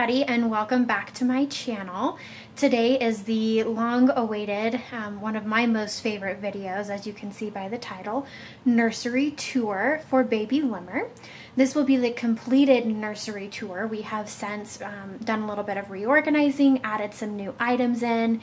everybody and welcome back to my channel. Today is the long-awaited, um, one of my most favorite videos as you can see by the title, nursery tour for baby Limmer. This will be the completed nursery tour. We have since um, done a little bit of reorganizing, added some new items in,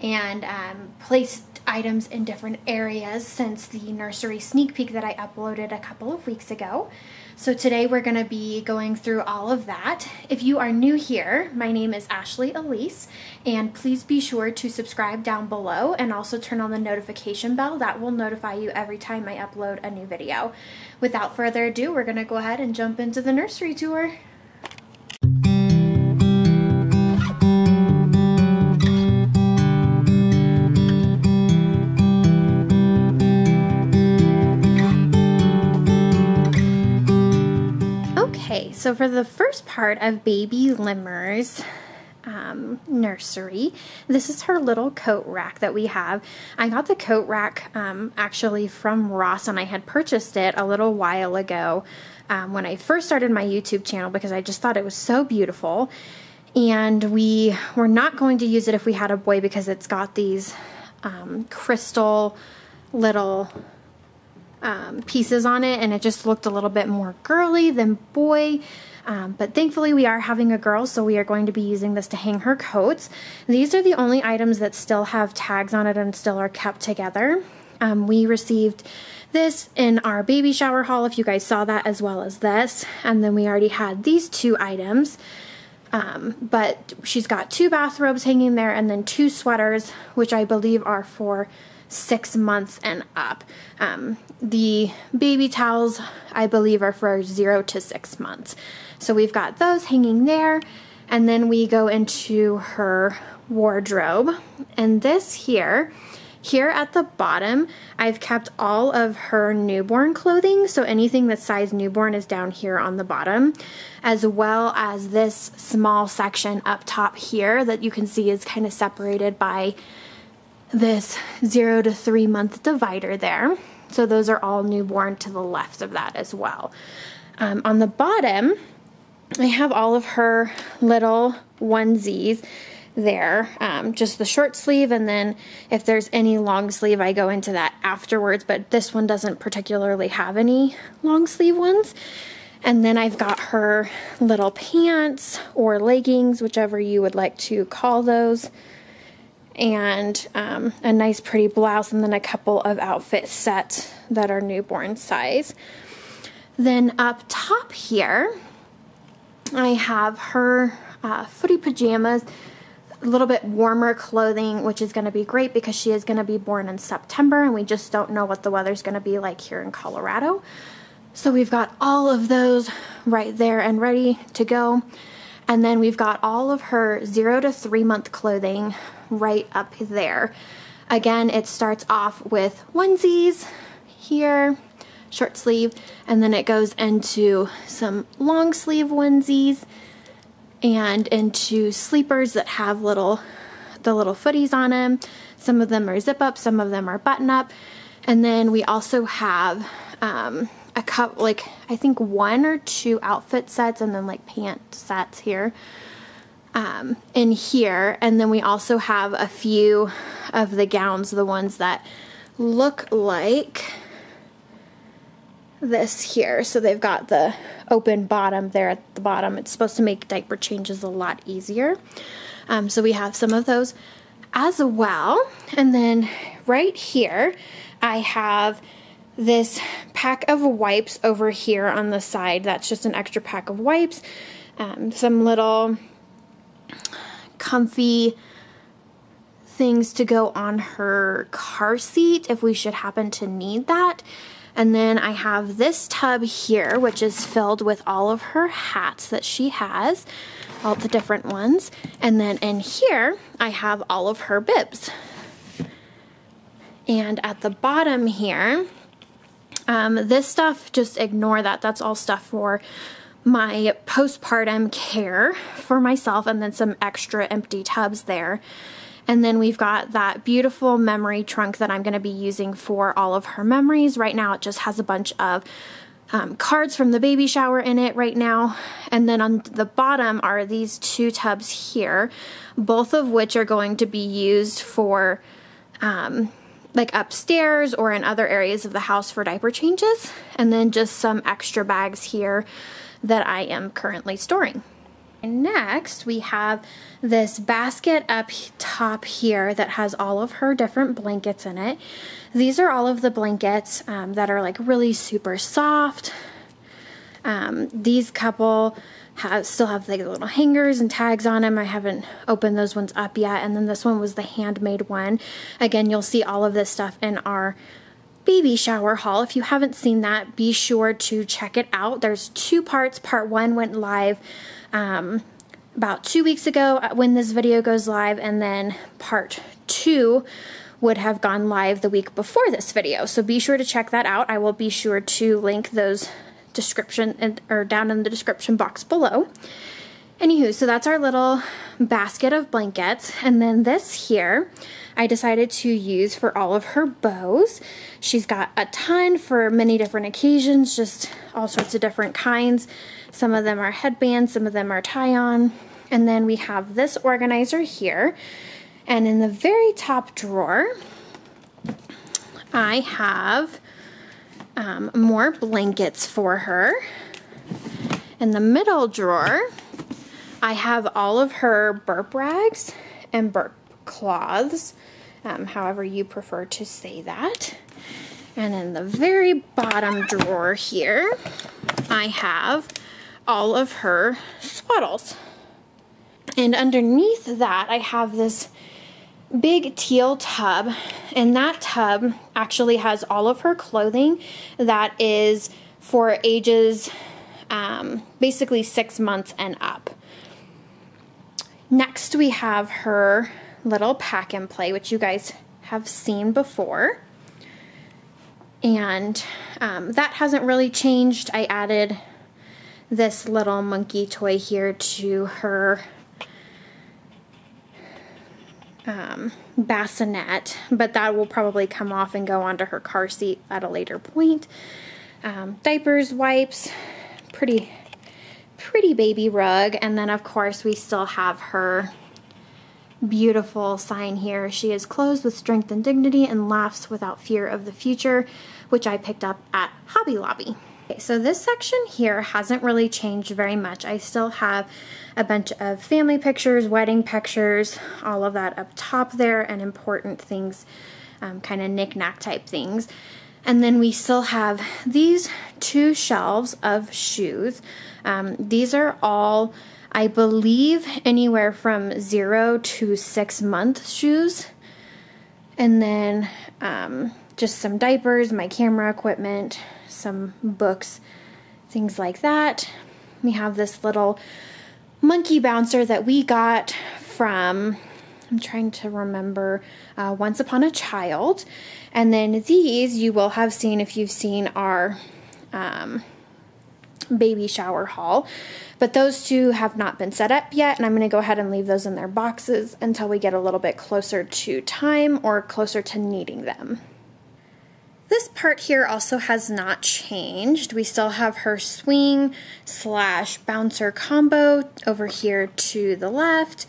and um, placed items in different areas since the nursery sneak peek that I uploaded a couple of weeks ago. So today we're going to be going through all of that. If you are new here, my name is Ashley Elyse, and please be sure to subscribe down below and also turn on the notification bell. That will notify you every time I upload a new video. Without further ado, we're going to go ahead and jump into the nursery tour. So for the first part of Baby Limmer's um, nursery, this is her little coat rack that we have. I got the coat rack um, actually from Ross and I had purchased it a little while ago um, when I first started my YouTube channel because I just thought it was so beautiful. And we were not going to use it if we had a boy because it's got these um, crystal little um, pieces on it and it just looked a little bit more girly than boy. Um, but thankfully we are having a girl so we are going to be using this to hang her coats. These are the only items that still have tags on it and still are kept together. Um, we received this in our baby shower haul if you guys saw that as well as this and then we already had these two items. Um, but she's got two bathrobes hanging there and then two sweaters which I believe are for six months and up. Um, the baby towels, I believe, are for zero to six months. So we've got those hanging there. And then we go into her wardrobe. And this here, here at the bottom, I've kept all of her newborn clothing. So anything that's size newborn is down here on the bottom, as well as this small section up top here that you can see is kind of separated by this zero to three month divider there. So those are all newborn to the left of that as well. Um, on the bottom, I have all of her little onesies there, um, just the short sleeve, and then if there's any long sleeve, I go into that afterwards, but this one doesn't particularly have any long sleeve ones. And then I've got her little pants or leggings, whichever you would like to call those and um, a nice pretty blouse and then a couple of outfit sets that are newborn size. Then up top here, I have her uh, footy pajamas, a little bit warmer clothing, which is going to be great because she is going to be born in September and we just don't know what the weather's going to be like here in Colorado. So we've got all of those right there and ready to go. And then we've got all of her zero to three month clothing right up there. Again, it starts off with onesies here, short sleeve, and then it goes into some long sleeve onesies and into sleepers that have little the little footies on them. Some of them are zip up, some of them are button up. And then we also have um, a couple, like I think one or two outfit sets and then like pant sets here um, in here. And then we also have a few of the gowns, the ones that look like this here. So they've got the open bottom there at the bottom. It's supposed to make diaper changes a lot easier. Um, so we have some of those as well. And then right here, I have this pack of wipes over here on the side. That's just an extra pack of wipes. Um, some little comfy things to go on her car seat if we should happen to need that. And then I have this tub here, which is filled with all of her hats that she has, all the different ones. And then in here, I have all of her bibs. And at the bottom here, um, this stuff, just ignore that. That's all stuff for my postpartum care for myself and then some extra empty tubs there. And then we've got that beautiful memory trunk that I'm going to be using for all of her memories. Right now it just has a bunch of um, cards from the baby shower in it right now. And then on the bottom are these two tubs here, both of which are going to be used for um, like upstairs or in other areas of the house for diaper changes. And then just some extra bags here that I am currently storing. Next, we have this basket up top here that has all of her different blankets in it. These are all of the blankets um, that are like really super soft. Um, these couple have, still have like little hangers and tags on them. I haven't opened those ones up yet. And then this one was the handmade one. Again, you'll see all of this stuff in our baby shower haul. If you haven't seen that, be sure to check it out. There's two parts. Part one went live um, about two weeks ago uh, when this video goes live, and then part two would have gone live the week before this video. So be sure to check that out. I will be sure to link those description and, or down in the description box below. Anywho, so that's our little basket of blankets. And then this here, I decided to use for all of her bows. She's got a ton for many different occasions, just all sorts of different kinds. Some of them are headbands, some of them are tie-on. And then we have this organizer here. And in the very top drawer, I have um, more blankets for her. In the middle drawer, I have all of her burp rags and burp cloths, um, however you prefer to say that. And in the very bottom drawer here, I have all of her swaddles. And underneath that, I have this big teal tub, and that tub actually has all of her clothing that is for ages um, basically six months and up. Next, we have her little pack and play, which you guys have seen before. And um, that hasn't really changed. I added this little monkey toy here to her um, bassinet, but that will probably come off and go onto her car seat at a later point. Um, diapers, wipes, pretty, pretty baby rug, and then of course we still have her beautiful sign here. She is clothed with strength and dignity and laughs without fear of the future, which I picked up at Hobby Lobby. Okay, so this section here hasn't really changed very much. I still have a bunch of family pictures, wedding pictures, all of that up top there, and important things, um, kind of knick-knack type things. And then we still have these two shelves of shoes. Um, these are all, I believe, anywhere from zero to six month shoes. And then um, just some diapers, my camera equipment, some books, things like that. We have this little monkey bouncer that we got from, I'm trying to remember, uh, Once Upon a Child. And then these you will have seen if you've seen our um, baby shower haul. But those two have not been set up yet, and I'm going to go ahead and leave those in their boxes until we get a little bit closer to time or closer to needing them. This part here also has not changed. We still have her swing slash bouncer combo over here to the left.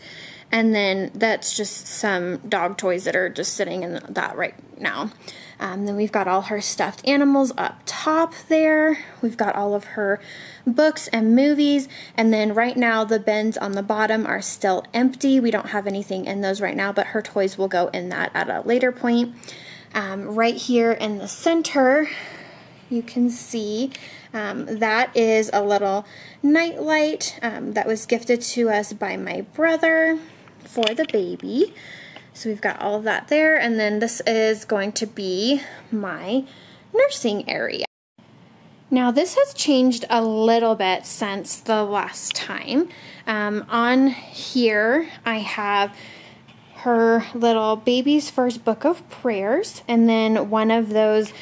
And then that's just some dog toys that are just sitting in that right now. Um, then we've got all her stuffed animals up top there. We've got all of her books and movies. And then right now the bins on the bottom are still empty. We don't have anything in those right now, but her toys will go in that at a later point. Um, right here in the center, you can see um, that is a little night light um, that was gifted to us by my brother for the baby. So we've got all of that there. And then this is going to be my nursing area. Now this has changed a little bit since the last time. Um, on here I have her little baby's first book of prayers, and then one of those.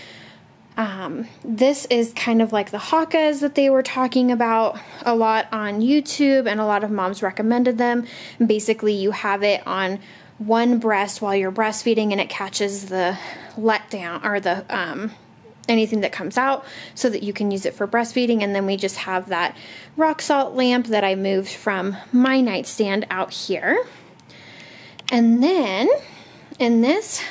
Um, this is kind of like the Haakaas that they were talking about a lot on YouTube, and a lot of moms recommended them. Basically, you have it on one breast while you're breastfeeding, and it catches the letdown or the um, anything that comes out so that you can use it for breastfeeding. And then we just have that rock salt lamp that I moved from my nightstand out here. And then in this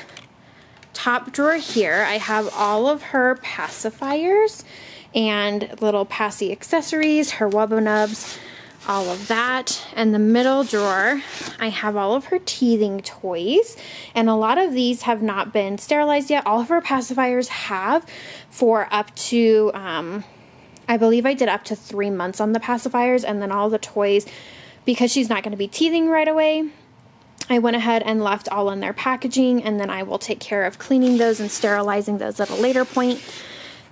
top drawer here, I have all of her pacifiers and little passy accessories, her WubbaNubs, all of that. And the middle drawer, I have all of her teething toys. And a lot of these have not been sterilized yet. All of her pacifiers have for up to, um, I believe I did up to three months on the pacifiers. And then all the toys, because she's not going to be teething right away, I went ahead and left all in their packaging. And then I will take care of cleaning those and sterilizing those at a later point.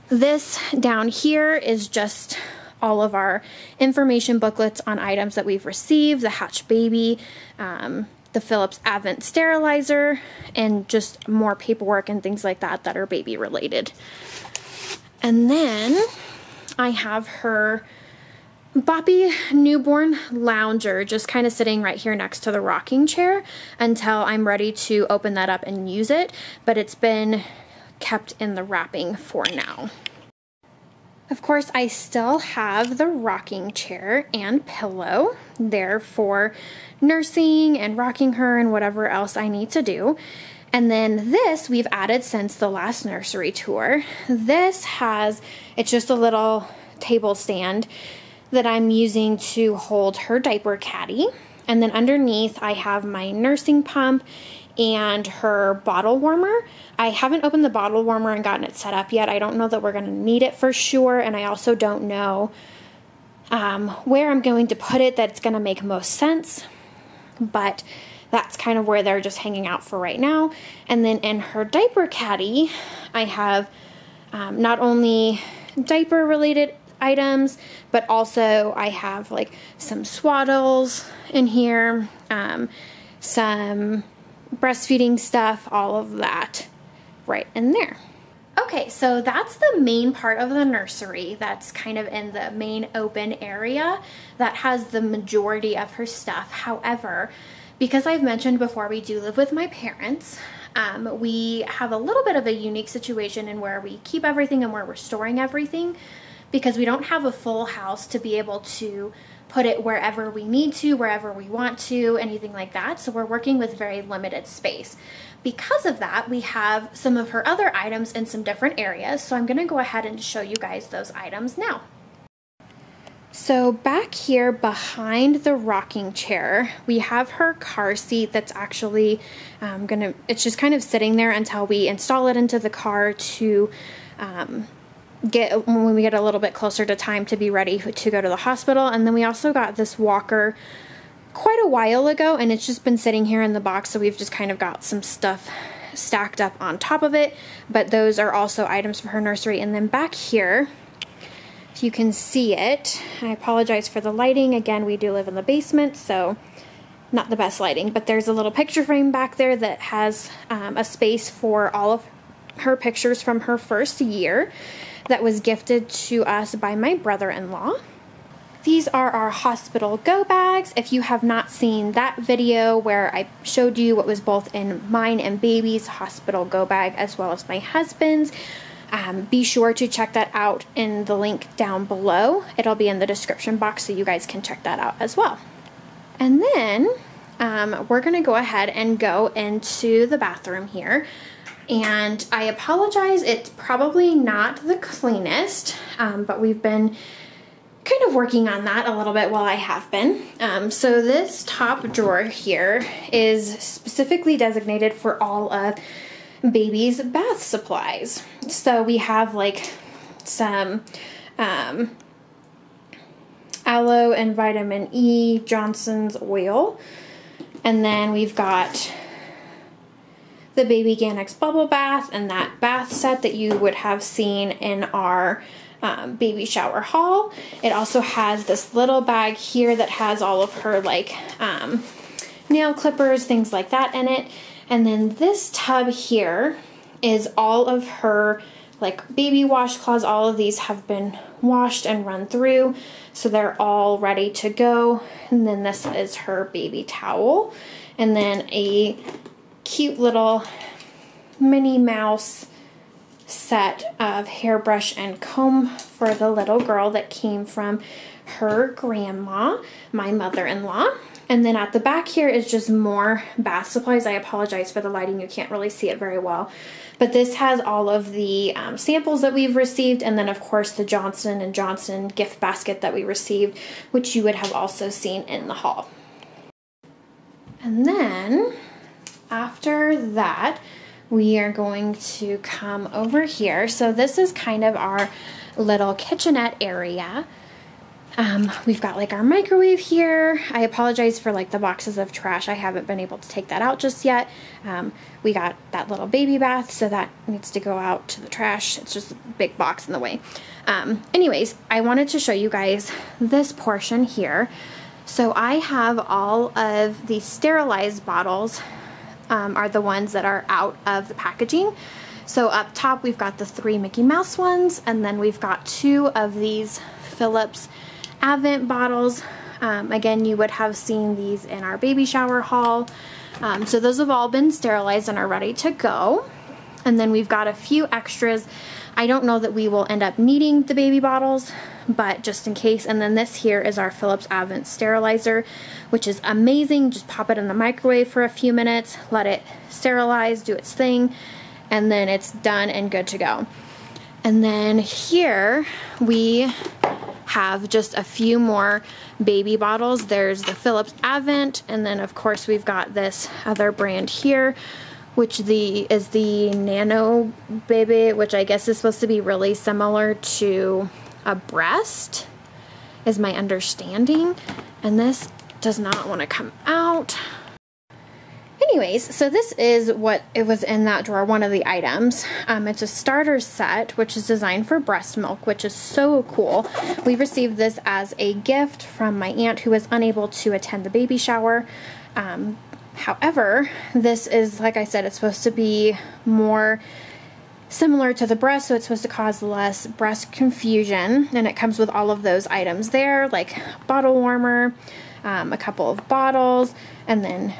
This down here is just all of our information booklets on items that we've received, the Hatch Baby, um, the Philips Avent sterilizer, and just more paperwork and things like that that are baby related. And then I have her Boppy newborn lounger just kind of sitting right here next to the rocking chair until I'm ready to open that up and use it, but it's been kept in the wrapping for now. Of course, I still have the rocking chair and pillow there for nursing and rocking her and whatever else I need to do. And then this we've added since the last nursery tour. This has, it's just a little table stand that I'm using to hold her diaper caddy. And then underneath I have my nursing pump and her bottle warmer. I haven't opened the bottle warmer and gotten it set up yet. I don't know that we're going to need it for sure, and I also don't know um, where I'm going to put it that's going to make most sense. But that's kind of where they're just hanging out for right now. And then in her diaper caddy, I have um, not only diaper related items, but also I have like some swaddles in here, um, some breastfeeding stuff, all of that right in there. Okay, so that's the main part of the nursery that's kind of in the main open area that has the majority of her stuff. However, because I've mentioned before we do live with my parents, um, we have a little bit of a unique situation in where we keep everything and where we're storing everything because we don't have a full house to be able to put it wherever we need to, wherever we want to, anything like that. So we're working with very limited space. Because of that, we have some of her other items in some different areas. So I'm gonna go ahead and show you guys those items now. So back here behind the rocking chair, we have her car seat that's actually um, gonna, it's just kind of sitting there until we install it into the car to um, get when we get a little bit closer to time to be ready to go to the hospital. And then we also got this walker quite a while ago and it's just been sitting here in the box so we've just kind of got some stuff stacked up on top of it. But those are also items for her nursery. And then back here if you can see it. I apologize for the lighting. Again we do live in the basement so not the best lighting. But there's a little picture frame back there that has um, a space for all of her pictures from her first year that was gifted to us by my brother-in-law. These are our hospital go bags. If you have not seen that video where I showed you what was both in mine and baby's hospital go bag as well as my husband's, um, be sure to check that out in the link down below. It'll be in the description box so you guys can check that out as well. And then um, we're going to go ahead and go into the bathroom here and I apologize, it's probably not the cleanest, um, but we've been kind of working on that a little bit while I have been. Um, so this top drawer here is specifically designated for all of baby's bath supplies. So we have like some um, aloe and vitamin E Johnson's oil. And then we've got the Babyganics bubble bath and that bath set that you would have seen in our um, baby shower haul. It also has this little bag here that has all of her like um, nail clippers, things like that in it. And then this tub here is all of her like baby washcloths. All of these have been washed and run through, so they're all ready to go. And then this is her baby towel. And then a cute little Minnie Mouse set of hairbrush and comb for the little girl that came from her grandma, my mother-in-law. And then at the back here is just more bath supplies. I apologize for the lighting. You can't really see it very well. But this has all of the um, samples that we've received. And then of course the Johnson & Johnson gift basket that we received, which you would have also seen in the haul. And then after that, we are going to come over here. So this is kind of our little kitchenette area. Um, we've got like our microwave here. I apologize for like the boxes of trash. I haven't been able to take that out just yet. Um, we got that little baby bath, so that needs to go out to the trash. It's just a big box in the way. Um, anyways, I wanted to show you guys this portion here. So I have all of the sterilized bottles um, are the ones that are out of the packaging. So up top we've got the three Mickey Mouse ones and then we've got two of these Philips Avent bottles. Um, again, you would have seen these in our baby shower haul. Um, so those have all been sterilized and are ready to go. And then we've got a few extras. I don't know that we will end up needing the baby bottles, but just in case. And then this here is our Philips Avent sterilizer, which is amazing. Just pop it in the microwave for a few minutes, let it sterilize, do its thing, and then it's done and good to go. And then here we have just a few more baby bottles. There's the Philips Avent, and then of course we've got this other brand here, which the is the Nano Baby, which I guess is supposed to be really similar to a breast, is my understanding. And this does not want to come out. Anyways, so this is what it was in that drawer, one of the items. Um, it's a starter set, which is designed for breast milk, which is so cool. We received this as a gift from my aunt who was unable to attend the baby shower. Um, however, this is, like I said, it's supposed to be more similar to the breast, so it's supposed to cause less breast confusion. And it comes with all of those items there, like bottle warmer, um, a couple of bottles, and then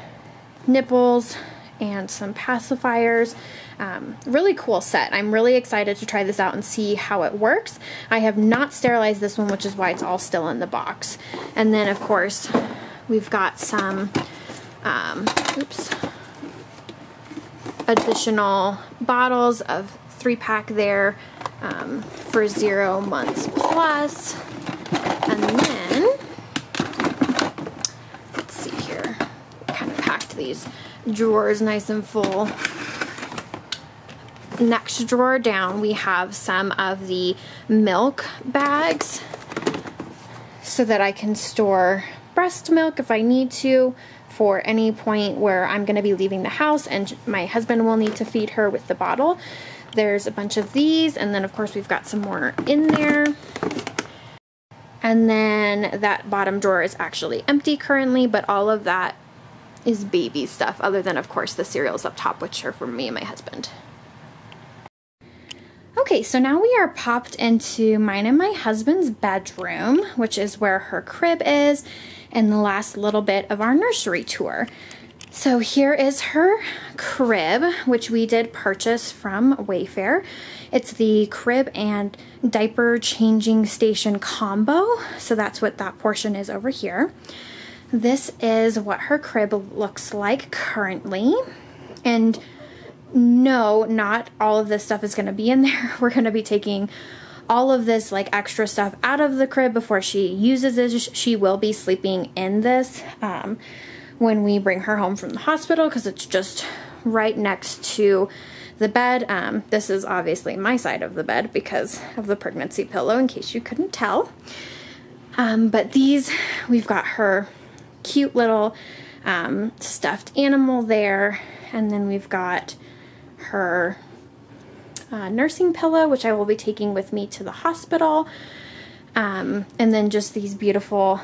nipples and some pacifiers. Um, really cool set. I'm really excited to try this out and see how it works. I have not sterilized this one, which is why it's all still in the box. And then, of course, we've got some, um, oops, additional bottles of three pack there um, for zero months plus. And then, let's see here, kind of packed these drawers nice and full. Next drawer down, we have some of the milk bags so that I can store breast milk if I need to for any point where I'm going to be leaving the house and my husband will need to feed her with the bottle. There's a bunch of these, and then of course we've got some more in there. And then that bottom drawer is actually empty currently, but all of that is baby stuff, other than of course the cereals up top, which are for me and my husband. Okay, so now we are popped into mine and my husband's bedroom, which is where her crib is, and the last little bit of our nursery tour. So here is her crib, which we did purchase from Wayfair. It's the crib and diaper changing station combo. So that's what that portion is over here. This is what her crib looks like currently. And no, not all of this stuff is going to be in there. We're going to be taking all of this like extra stuff out of the crib before she uses it. She will be sleeping in this. Um, when we bring her home from the hospital because it's just right next to the bed. Um, this is obviously my side of the bed because of the pregnancy pillow, in case you couldn't tell. Um, but these, we've got her cute little um, stuffed animal there, and then we've got her uh, nursing pillow, which I will be taking with me to the hospital. Um, and then just these beautiful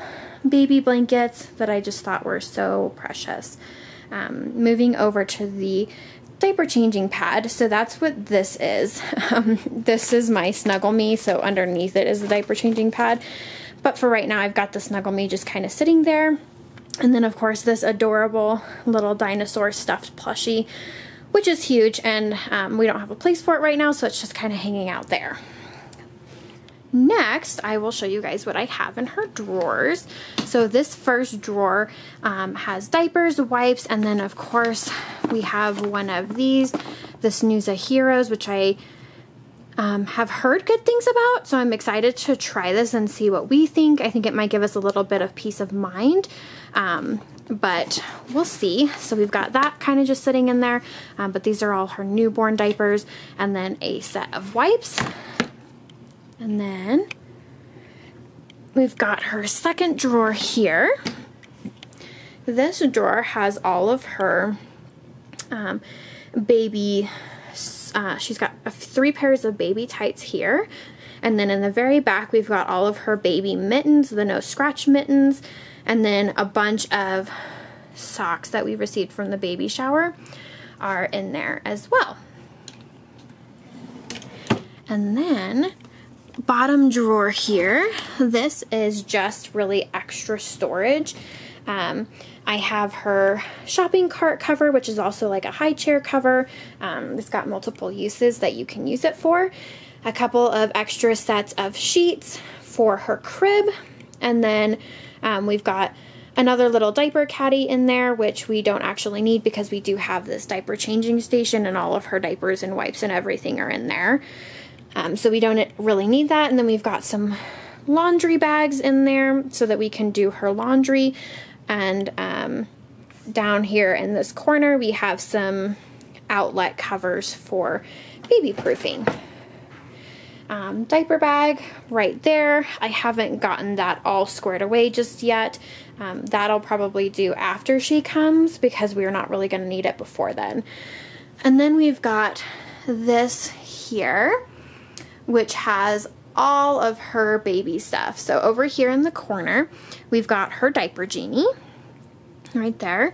baby blankets that I just thought were so precious. Um, moving over to the diaper changing pad. So that's what this is. Um, this is my Snuggle Me, so underneath it is the diaper changing pad. But for right now, I've got the Snuggle Me just kind of sitting there. And then, of course, this adorable little dinosaur stuffed plushie, which is huge and um, we don't have a place for it right now so it's just kind of hanging out there. Next, I will show you guys what I have in her drawers. So this first drawer um, has diapers, wipes, and then of course we have one of these, the Snuza Heroes, which I um, have heard good things about. So I'm excited to try this and see what we think. I think it might give us a little bit of peace of mind. Um, but we'll see. So we've got that kind of just sitting in there. Um, but these are all her newborn diapers and then a set of wipes. And then we've got her second drawer here. This drawer has all of her um, baby, uh, she's got three pairs of baby tights here. And then in the very back, we've got all of her baby mittens, the no scratch mittens, and then a bunch of socks that we received from the baby shower are in there as well. And then bottom drawer here, this is just really extra storage. Um, I have her shopping cart cover, which is also like a high chair cover. Um, it's got multiple uses that you can use it for. A couple of extra sets of sheets for her crib. And then um, we've got another little diaper caddy in there, which we don't actually need because we do have this diaper changing station and all of her diapers and wipes and everything are in there. Um, so we don't really need that. And then we've got some laundry bags in there so that we can do her laundry. And um, down here in this corner, we have some outlet covers for baby proofing. Um, diaper bag right there. I haven't gotten that all squared away just yet. Um, that'll probably do after she comes because we're not really going to need it before then. And then we've got this here which has all of her baby stuff. So over here in the corner, we've got her diaper genie right there.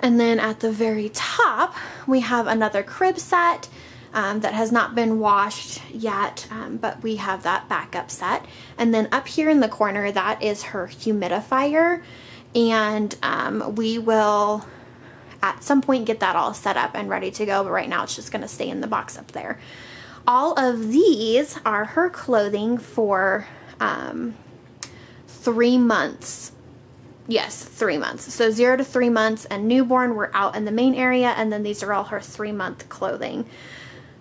And then at the very top, we have another crib set um, that has not been washed yet, um, but we have that backup set. And then up here in the corner, that is her humidifier. And um, we will at some point get that all set up and ready to go, but right now it's just gonna stay in the box up there all of these are her clothing for um, three months. Yes, three months. So zero to three months and newborn, we're out in the main area, and then these are all her three month clothing.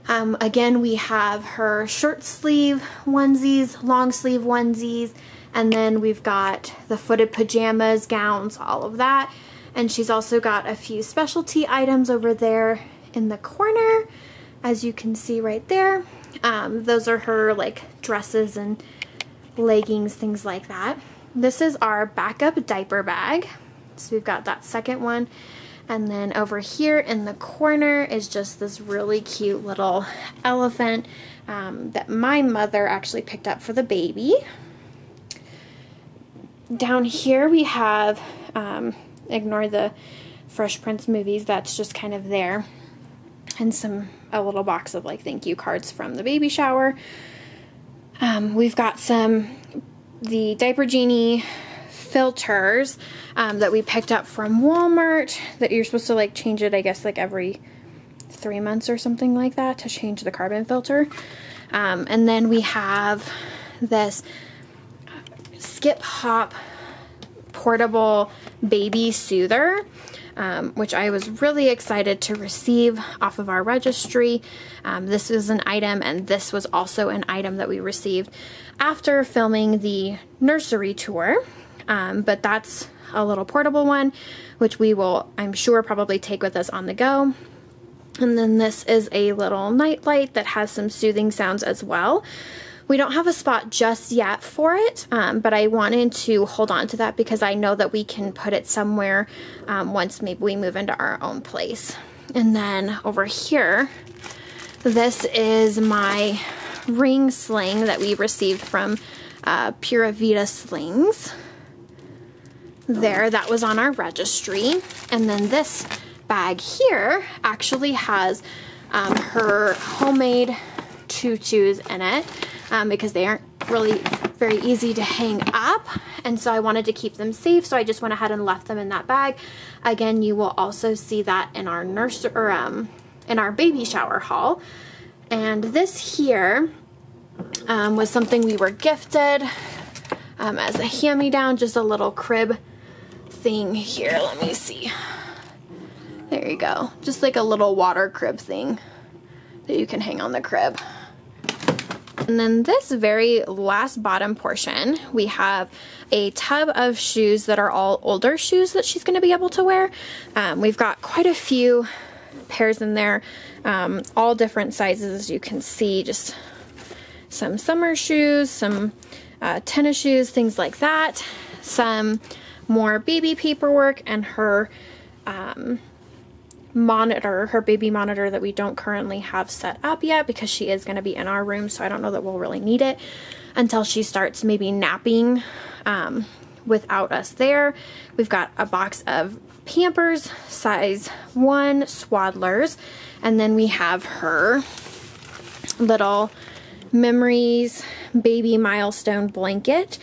Um, again, we have her short sleeve onesies, long sleeve onesies, and then we've got the footed pajamas, gowns, all of that. And she's also got a few specialty items over there in the corner as you can see right there. Um, those are her like dresses and leggings, things like that. This is our backup diaper bag. So we've got that second one. And then over here in the corner is just this really cute little elephant um, that my mother actually picked up for the baby. Down here we have, um, ignore the Fresh Prince movies, that's just kind of there. And some a little box of like thank you cards from the baby shower. Um, we've got some the Diaper Genie filters um, that we picked up from Walmart that you're supposed to like change it, I guess, like every three months or something like that to change the carbon filter. Um, and then we have this Skip Hop portable baby soother um, which I was really excited to receive off of our registry. Um, this is an item, and this was also an item that we received after filming the nursery tour. Um, but that's a little portable one, which we will, I'm sure, probably take with us on the go. And then this is a little night light that has some soothing sounds as well. We don't have a spot just yet for it, um, but I wanted to hold on to that because I know that we can put it somewhere um, once maybe we move into our own place. And then over here, this is my ring sling that we received from uh, Pura Slings. There, that was on our registry. And then this bag here actually has um, her homemade tutus in it um, because they aren't really very easy to hang up and so I wanted to keep them safe so I just went ahead and left them in that bag. Again, you will also see that in our nurse or um, in our baby shower haul. And this here um, was something we were gifted um, as a hand-me-down, just a little crib thing here. Let me see. There you go. Just like a little water crib thing that you can hang on the crib. And then this very last bottom portion, we have a tub of shoes that are all older shoes that she's gonna be able to wear. Um, we've got quite a few pairs in there, um, all different sizes as you can see, just some summer shoes, some uh, tennis shoes, things like that, some more baby paperwork, and her um, monitor, her baby monitor that we don't currently have set up yet because she is going to be in our room, so I don't know that we'll really need it until she starts maybe napping um, without us there. We've got a box of Pampers size 1 swaddlers, and then we have her little memories baby milestone blanket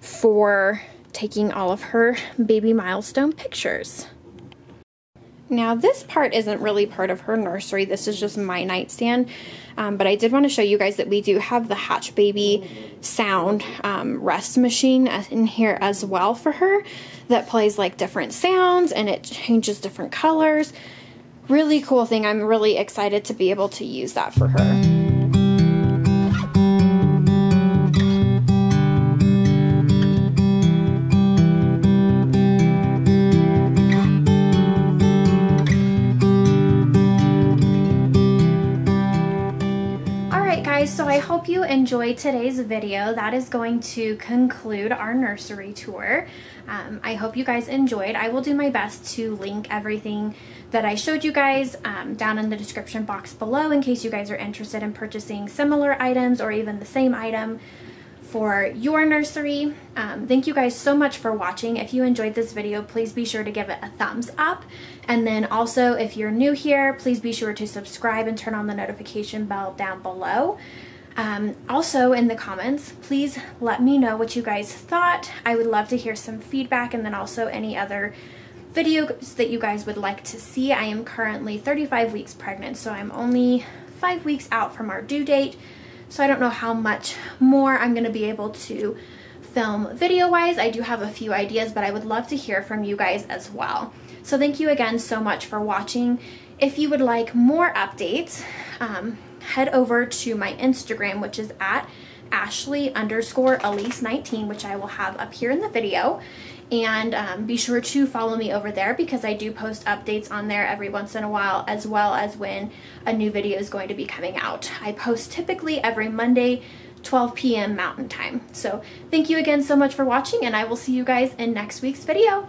for taking all of her baby milestone pictures. Now this part isn't really part of her nursery, this is just my nightstand, um, but I did want to show you guys that we do have the Hatch Baby sound um, rest machine in here as well for her that plays like different sounds and it changes different colors. Really cool thing, I'm really excited to be able to use that for her. Enjoyed today's video. That is going to conclude our nursery tour. Um, I hope you guys enjoyed. I will do my best to link everything that I showed you guys um, down in the description box below in case you guys are interested in purchasing similar items or even the same item for your nursery. Um, thank you guys so much for watching. If you enjoyed this video, please be sure to give it a thumbs up. And then also, if you're new here, please be sure to subscribe and turn on the notification bell down below. Um, also, in the comments, please let me know what you guys thought. I would love to hear some feedback and then also any other videos that you guys would like to see. I am currently 35 weeks pregnant, so I'm only five weeks out from our due date. So I don't know how much more I'm going to be able to film video-wise. I do have a few ideas, but I would love to hear from you guys as well. So thank you again so much for watching. If you would like more updates, um, head over to my Instagram, which is at Ashley underscore Elyse 19, which I will have up here in the video. And um, be sure to follow me over there because I do post updates on there every once in a while, as well as when a new video is going to be coming out. I post typically every Monday, 12 p.m. Mountain Time. So thank you again so much for watching, and I will see you guys in next week's video.